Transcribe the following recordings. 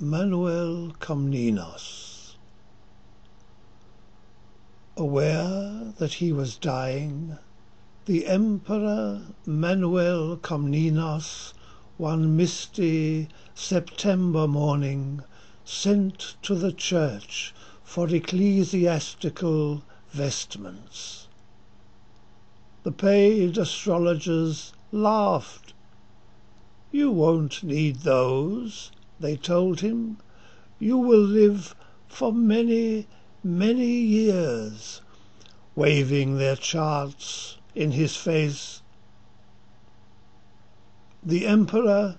Manuel Komninos Aware that he was dying, the Emperor Manuel Komninos one misty September morning sent to the church for ecclesiastical vestments. The paid astrologers laughed. "You won't need those," they told him. "You will live for many, many years," waving their charts in his face. The Emperor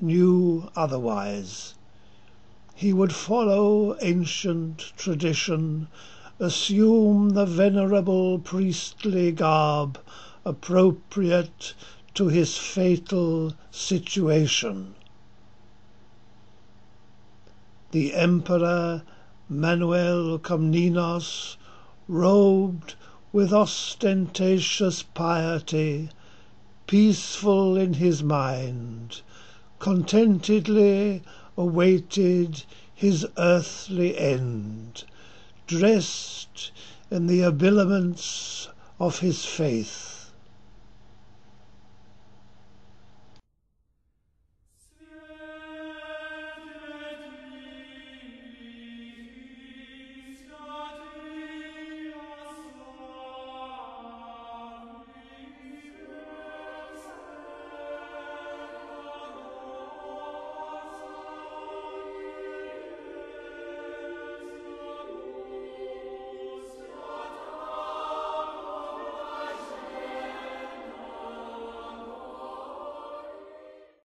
knew otherwise. He would follow ancient tradition, assume the venerable priestly garb appropriate to his fatal situation. The Emperor Manuel Komninos, robed with ostentatious piety, peaceful in his mind, contentedly awaited his earthly end, dressed in the habiliments of his faith.